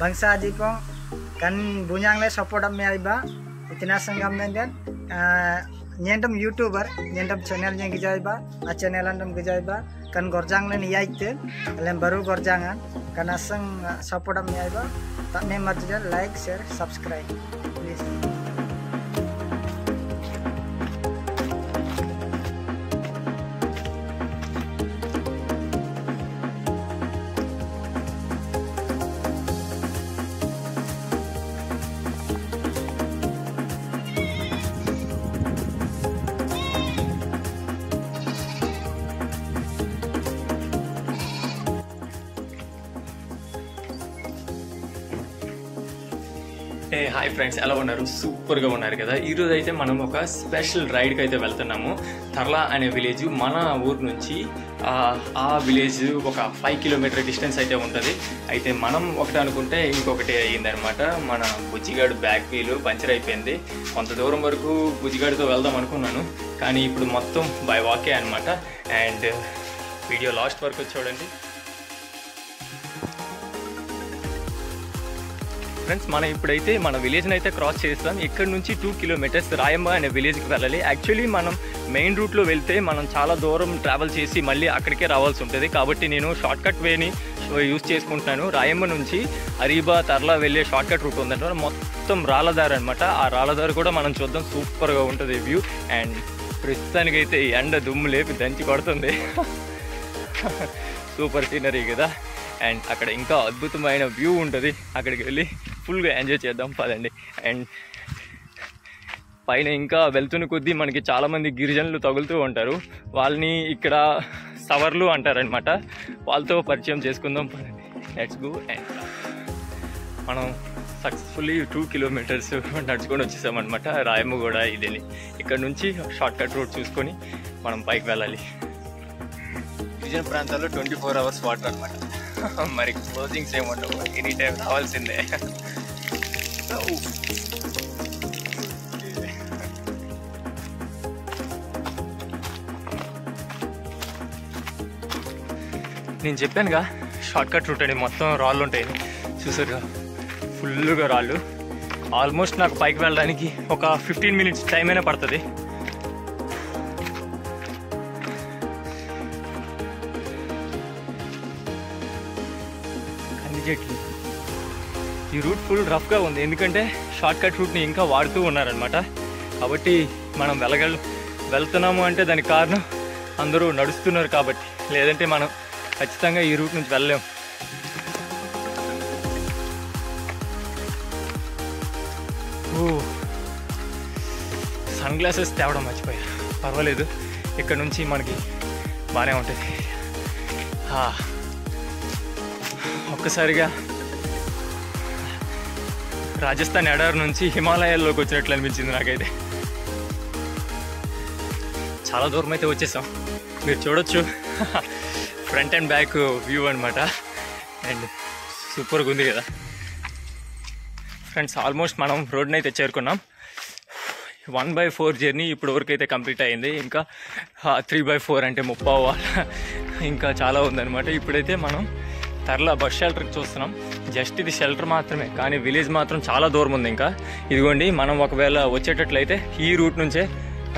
bangsa aji kok kan bunyang le support am mea iba itinasang gam nenden nyendam youtuber nyendam channel nyeng gija iba a channel andam gija iba kan gorjang le niya ite kalian baru gorjangan kan asang support am mea iba tak memat like share subscribe. Hi friends ఎలా ఉన్నారు? సూపర్గా ఉన్నారు కదా. ఈరోజు అయితే మనం ఒక special రైడ్కి అయితే వెళ్తున్నాము. తర్లా అనే విలేజ్ మన ఊరు నుంచి ఆ, విలేజ్ ఒక ఫైవ్ కిలోమీటర్ డిస్టెన్స్ అయితే ఉంటుంది. అయితే మనం ఒకటి అనుకుంటే ఇంకొకటి అయ్యిందనమాట మన బుజ్జిగాడు బ్యాక్ వీలు పంచర్ అయిపోయింది కొంత దూరం వరకు బుజ్జిగాడితో వెళ్దాం అనుకున్నాను. కానీ ఇప్పుడు మొత్తం బై వాకే అనమాట అండ్ వీడియో లాస్ట్ వరకు చూడండి. ఫ్రెండ్స్ మనం ఇప్పుడైతే మన విలేజ్ని అయితే క్రాస్ చేస్తాం. ఇక్కడ నుంచి టూ కిలోమీటర్స్ రాయమ్మ అనే విలేజ్కి వెళ్ళాలి. యాక్చువల్లీ మనం మెయిన్ రూట్లో వెళ్తే మనం చాలా దూరం ట్రావెల్ చేసి మళ్ళీ అక్కడికే రావాల్సి ఉంటుంది. కాబట్టి నేను షార్ట్కట్ వేని యూస్ చేసుకుంటున్నాను. రాయమ్మ నుంచి అరీబా తర్లా వెళ్ళే షార్ట్కట్ రూట్ ఉందంటే. మొత్తం రాళ్ళదారు అనమాట ఆ రాళ్ళదారు కూడా మనం చూద్దాం. సూపర్గా ఉంటుంది వ్యూ అండ్ ప్రస్తుతానికైతే ఈ ఎండ దుమ్ము లేపి దంచి కొడుతుంది సూపర్ సీనరీ కదా. అండ్ అక్కడ ఇంకా అద్భుతమైన వ్యూ ఉంటుంది. అక్కడికి వెళ్ళి ఫుల్గా ఎంజాయ్ చేద్దాం పదండి. అండ్ పైన ఇంకా వెళ్తున్న కొద్దీ మనకి చాలామంది గిరిజనులు తగులుతూ ఉంటారు. వాళ్ళని ఇక్కడ సవర్లు అంటారనమాట వాళ్ళతో పరిచయం చేసుకుందాం పదండి. లెట్స్ గో అండ్ మనం సక్సెస్ఫుల్లీ టూ కిలోమీటర్స్ నడుచుకొని వచ్చేసామన్నమాట. రాయమ్మ కూడా ఇక్కడ నుంచి షార్ట్ కట్ రోడ్ చూసుకొని మనం పైకి వెళ్ళాలి. గిరిజన ప్రాంతాల్లో ట్వంటీ ఫోర్ అవర్స్ వాటర్ అనమాట మరి క్లోజింగ్స్ ఏముండవు ఎనీ టైం రావాల్సిందే. నేను చెప్పానుగా షార్ట్ కట్ రూట్ అండి మొత్తం రాళ్ళు ఉంటాయి. చూసారుగా ఫుల్గా రాళ్ళు. ఆల్మోస్ట్ నాకు పైకి వెళ్ళడానికి ఒక ఫిఫ్టీన్ మినిట్స్ టైం అయినా పడుతుంది. కంది చెట్లు ఈ రూట్ ఫుల్ రఫ్గా ఉంది. ఎందుకంటే షార్ట్కట్ రూట్ని ఇంకా వాడుతూ ఉన్నారనమాట కాబట్టి మనం వెళ్ళగల వెళ్తున్నాము అంటే దానికి కారణం అందరూ నడుస్తున్నారు కాబట్టి. లేదంటే మనం ఖచ్చితంగా ఈ రూట్ నుంచి వెళ్ళలేము ఓ. సన్ గ్లాసెస్ తేవడం మర్చిపోయా. పర్వాలేదు. ఇక్కడ నుంచి మనకి బాగానే ఉంటుంది. ఒక్కసారిగా రాజస్థాన్ ఎడారి నుంచి హిమాలయాల్లోకి వచ్చినట్లు అనిపించింది నాకైతే. చాలా దూరం అయితే వచ్చేసాం. మీరు చూడొచ్చు. ఫ్రంట్ అండ్ బ్యాక్ వ్యూ అనమాట అండ్ సూపర్గా ఉంది కదా. ఫ్రెండ్స్ ఆల్మోస్ట్ మనం రోడ్ని అయితే చేరుకున్నాం. వన్ బై ఫోర్ జర్నీ ఇప్పుడు వరకు అయితే కంప్లీట్ అయింది. ఇంకా త్రీ బై ఫోర్ అంటే ముప్పై వాళ్ళ ఇంకా చాలా ఉందన్నమాట. ఇప్పుడైతే మనం తర్లా బస్ షెల్టర్కి చూస్తున్నాం. జస్ట్ ఇది షెల్టర్ మాత్రమే కానీ విలేజ్ మాత్రం చాలా దూరం ఉంది ఇంకా. ఇదిగోండి మనం ఒకవేళ వచ్చేటట్లయితే ఈ రూట్ నుంచే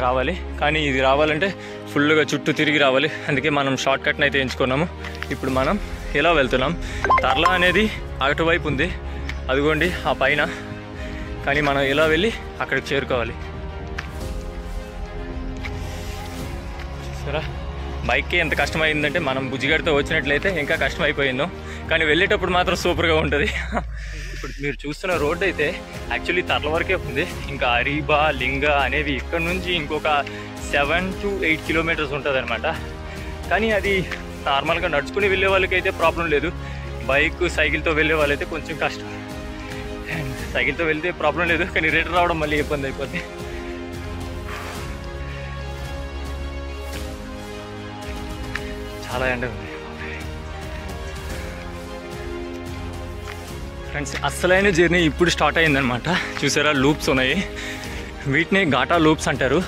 రావాలి. కానీ ఇది రావాలంటే ఫుల్గా చుట్టూ తిరిగి రావాలి. అందుకే మనం షార్ట్ కట్ని అయితే ఎంచుకున్నాము. ఇప్పుడు మనం ఇలా వెళ్తున్నాం. తర్లా అనేది అటువైపు ఉంది. అదిగోండి ఆ పైన. కానీ మనం ఇలా వెళ్ళి అక్కడికి చేరుకోవాలి. సరే బైక్కి ఎంత కష్టమైందంటే మనం బుజ్జిగడితో వచ్చినట్లయితే ఇంకా కష్టం అయిపోయిందో కానీ వెళ్ళేటప్పుడు మాత్రం సూపర్గా ఉంటుంది. ఇప్పుడు మీరు చూస్తున్న రోడ్ అయితే యాక్చువల్లీ తర్ల వరకే ఉంది. ఇంకా అరీబా లింగ అనేవి ఇక్కడ నుంచి ఇంకొక సెవెన్ టు ఎయిట్ కిలోమీటర్స్ ఉంటుంది అనమాట కానీ అది నార్మల్గా నడుచుకుని వెళ్ళే వాళ్ళకి అయితే ప్రాబ్లం లేదు. బైక్ సైకిల్తో వెళ్ళే వాళ్ళైతే కొంచెం కష్టం. అండ్ సైకిల్తో వెళ్తే ప్రాబ్లం లేదు. కానీ రిటర్న్ రావడం మళ్ళీ ఇబ్బంది అయిపోద్ది. చాలా ఎండ ఉంది ఫ్రెండ్స్ అస్సలైన జర్నీ ఇప్పుడు స్టార్ట్ అయిందనమాట చూసారా లూప్స్ ఉన్నాయి. వీటిని ఘాటా లూప్స్ అంటారు.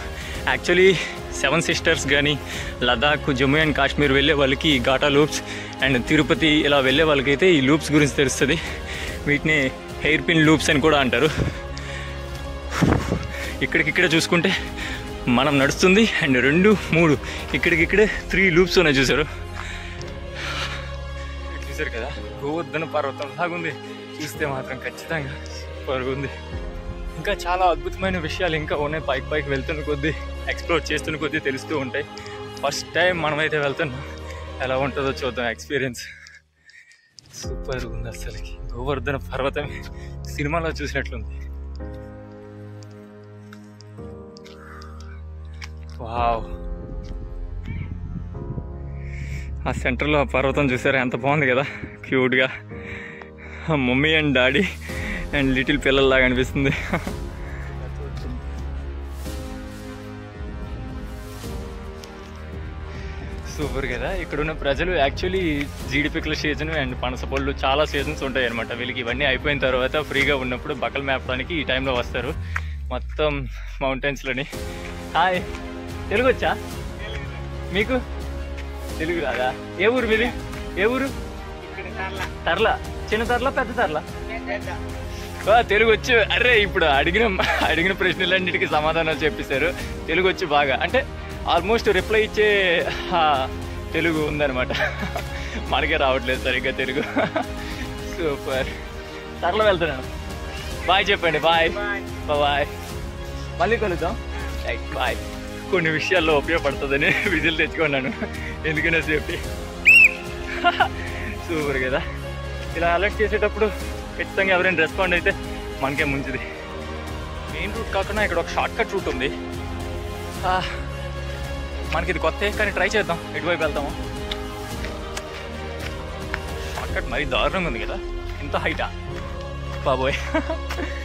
యాక్చువల్లీ సెవెన్ సిస్టర్స్ కానీ లదాఖ్ జమ్మూ అండ్ కాశ్మీర్ వెళ్ళే వాళ్ళకి ఈ ఘాటా లూప్స్ అండ్ తిరుపతి ఇలా వెళ్ళే వాళ్ళకైతే ఈ లూప్స్ గురించి తెలుస్తుంది. వీటిని హెయిర్ పిన్ లూప్స్ అని కూడా అంటారు. ఇక్కడికిక్కడ చూసుకుంటే మనం నడుస్తుంది అండ్ రెండు మూడు ఇక్కడికిక్కడే త్రీ లూప్స్ ఉన్నాయి చూసారు చూసారు కదా? గోవర్ధన పర్వతం లాగుంది. చూస్తే మాత్రం ఖచ్చితంగా సూపర్గా ఉంది ఇంకా చాలా అద్భుతమైన విషయాలు ఇంకా ఉన్నాయి. పైకి పైకి వెళ్తున్న కొద్దీ ఎక్స్ప్లోర్ చేస్తున్న కొద్దీ తెలుస్తూ ఉంటాయి. ఫస్ట్ టైం మనమైతే వెళ్తున్నాం. ఎలా ఉంటుందో చూద్దాం ఎక్స్పీరియన్స్ సూపర్ ఉంది అసలుకి. గోవర్ధన పర్వతమే సినిమాలో చూసినట్లుంది. వావ్. ఆ సెంటర్లో ఆ పర్వతం చూసారా? ఎంత బాగుంది కదా. క్యూట్గా. Mummy and daddy and little పిల్లల్లాగా అనిపిస్తుంది. సూపర్ కదా. ఇక్కడ ఉన్న ప్రజలు యాక్చువల్లీ జీడిపిక్కల సీజన్ అండ్ పనసపళ్ళు చాలా సీజన్స్ ఉంటాయి అనమాట వీళ్ళకి ఇవన్నీ అయిపోయిన తర్వాత ఫ్రీగా ఉన్నప్పుడు బకలు మేపడానికి ఈ టైంలో వస్తారు. మొత్తం మౌంటైన్స్లోని హాయ్ తెలుగు వచ్చా మీకు? తెలుగు రాదా ఏ ఊరు మీది? ఏ ఊరు? తర్ల. చిన్న తర్ల పెద్ద తర్ల? తెలుగు వచ్చి అరే ఇప్పుడు అడిగిన అడిగిన ప్రశ్నలన్నిటికీ సమాధానాలు చెప్పేశారు. తెలుగు వచ్చి బాగా. అంటే ఆల్మోస్ట్ రిప్లై ఇచ్చే తెలుగు ఉందన్నమాట. మనకే రావట్లేదు సరిగ్గా తెలుగు. సూపర్. తర్ల వెళ్తున్నాను. బాయ్ చెప్పండి. బాయ్. బాయ్. మళ్ళీ కలుద్దాం. Right bye. కొన్ని విషయాల్లో ఉపయోగపడుతుందని విజిల్ తెచ్చుకున్నాను. ఎందుకనే చెప్పి సూపర్ కదా. ఇలా అలర్ట్ చేసేటప్పుడు ఖచ్చితంగా ఎవరైనా రెస్పాండ్ అయితే మనకే మంచిది. మెయిన్ రూట్ కాకుండా ఇక్కడ ఒక షార్ట్ కట్ రూట్ ఉంది మనకి ఇది కొత్త కానీ ట్రై చేద్దాం. ఎటువైపు వెళ్తాము. షార్ట్ కట్ మరీ దారుణంగా ఉంది కదా. ఇంత హైటా బాబోయ్.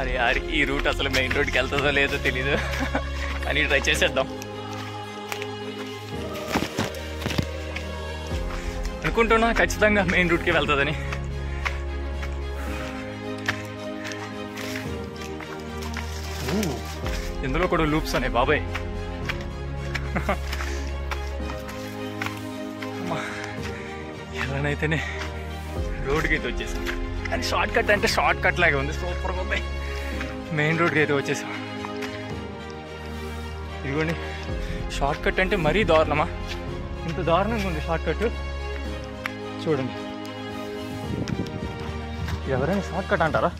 అరే యార్ ఈ రూట్ అసలు మెయిన్ రోడ్కి వెళ్తుందో లేదో తెలీదు. కానీ ట్రై చేసేద్దాం. అనుకుంటున్నా ఖచ్చితంగా మెయిన్ రూట్కి వెళ్తుందని. ఇందులో కూడా లూప్స్ ఉన్నాయి బాబాయ్. ఎలానైతేనే రోడ్కి అయితే వచ్చేసాం. కానీ షార్ట్ కట్ అంటే షార్ట్ కట్ లాగే ఉంది. సూపర్గా ఉంది మెయిన్ రోడ్కి అయితే వచ్చేసాం. ఇదిగోండి షార్ట్ కట్ అంటే మరీ దారుణమా? ఇంత దారుణంగా ఉంది షార్ట్ కట్ చూడండి. ఎవరైనా షార్ట్ కట్ అంటారా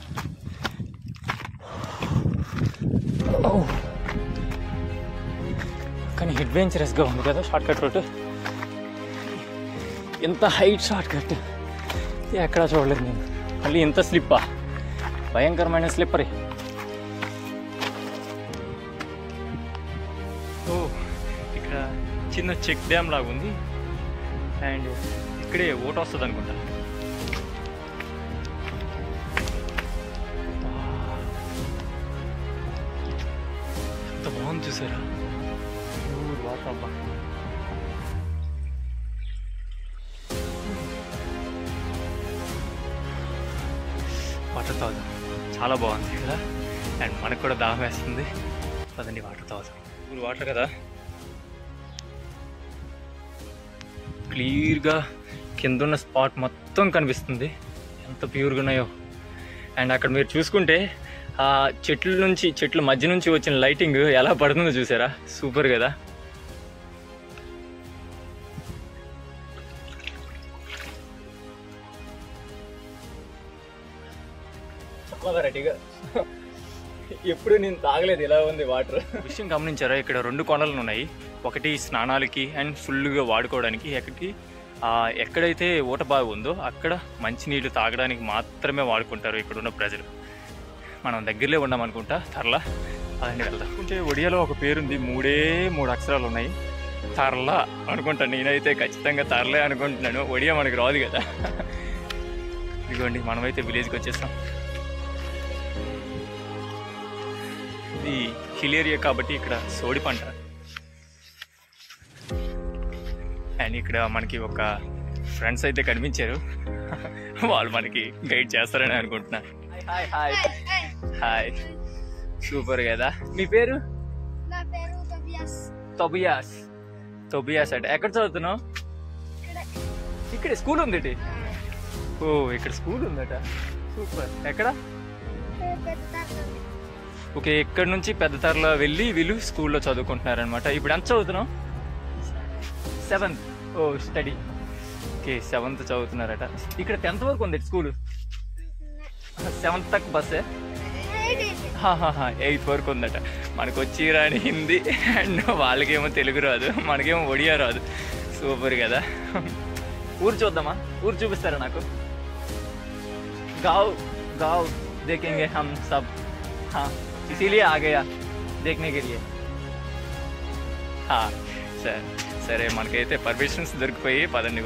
కానీ అడ్వెంచరస్గా ఉంది కదా షార్ట్ కట్ ఎంత హైట్ షార్ట్ కట్ ఎక్కడా చూడలేదు నేను. మళ్ళీ ఇంత స్లిప్పా? భయంకరమైన స్లిప్పరే. చిన్న చెక్ డ్యామ్ లాగా ఉంది. అండ్ ఇక్కడే ఓట వస్తుంది అనుకుంటా. ఎంత బాగుంది చూసారా? వాటర్ అబ్బా వాటర్ తాగుదాం. చాలా బాగుంది కదా? అండ్ మనకు కూడా దాహం వేస్తుంది. పదండి వాటర్ తాగుదాం. ఇప్పుడు వాటర్ కదా? క్లియర్గా కింద ఉన్న స్పాట్ మొత్తం కనిపిస్తుంది. ఎంత ప్యూర్గా ఉన్నాయో. అండ్ అక్కడ మీరు చూసుకుంటే ఆ చెట్ల నుంచి చెట్ల మధ్య నుంచి వచ్చిన లైటింగ్ ఎలా పడుతుందో చూసారా? సూపర్ కదా. చాలా వెరైటీగా. ఎప్పుడు నేను తాగలేదు ఇలా ఉంది వాటర్. విషయం గమనించారా? ఇక్కడ రెండు కొనలు ఉన్నాయి ఒకటి స్నానాలకి అండ్ ఫుల్గా వాడుకోవడానికి. ఎక్కడికి? ఎక్కడైతే ఊట బావి ఉందో అక్కడ మంచినీళ్ళు తాగడానికి మాత్రమే వాడుకుంటారు ఇక్కడున్న ప్రజలు. మనం దగ్గరలో ఉన్నాం అనుకుంటా. తర్ల అదండి వెళ్దాం. అంటే ఒడియాలో ఒక పేరుంది మూడే మూడు అక్షరాలు ఉన్నాయి తర్ల అనుకుంటా నేనైతే ఖచ్చితంగా తర్లే అనుకుంటున్నాను. ఒడియా మనకు రాదు కదా. ఇదిగోండి మనమైతే విలేజ్కి వచ్చేస్తాం ఇది హిల్ ఏరియా కాబట్టి ఇక్కడ సోడి పంట. అండ్ ఇక్కడ మనకి ఒక ఫ్రెండ్స్ అయితే కనిపించారు. వాళ్ళు మనకి గైడ్ చేస్తారని అనుకుంటున్నా. హాయ్ హాయ్ హాయ్ సూపర్ కదా. మీ పేరు? నా పేరు తబియాస్. తొబియాస్. అంటే. ఎక్కడ చదువుతున్నావు? ఇక్కడ. స్కూల్ ఉంది. ఓ ఇక్కడ స్కూల్ ఉందట. సూపర్ ఎక్కడ? ఓకే ఎక్కడి నుంచి పెద్ద తరలో వెళ్ళి వీళ్ళు స్కూల్లో చదువుకుంటున్నారనమాట ఇప్పుడు ఎంత చదువుతున్నాం సెవెంత్ ఓ స్టడీ ఓకే సెవెంత్ చదువుతున్నారట. ఇక్కడ టెన్త్ వరకు ఉంది స్కూల్. సెవెంత్ తక్ బస్సే? ఎయిత్ వరకు ఉందట. మనకు వచ్చి రాని హిందీ అండ్ వాళ్ళకేమో తెలుగు రాదు మనకేమో ఒడియా రాదు. సూపర్ కదా. ఊరు చూద్దామా? ఊరు చూపిస్తారా నాకు? గావ్ గావ్ దేకింగ్ హమ్ సబ్. హా. इसीलिए आ गया देखने के लिए। हाँ सर सर मन के परमिशन दुर्ग पे पदनी